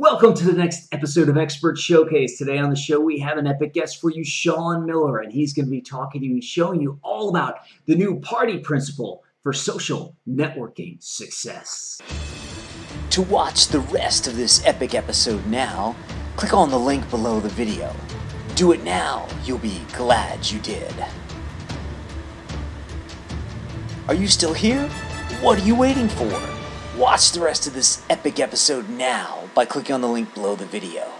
Welcome to the next episode of Expert Showcase. Today on the show, we have an epic guest for you, Shawn Miller, and he's going to be talking to you and showing you all about the new party principle for social networking success. To watch the rest of this epic episode now, click on the link below the video. Do it now, you'll be glad you did. Are you still here? What are you waiting for? Watch the rest of this epic episode now by clicking on the link below the video.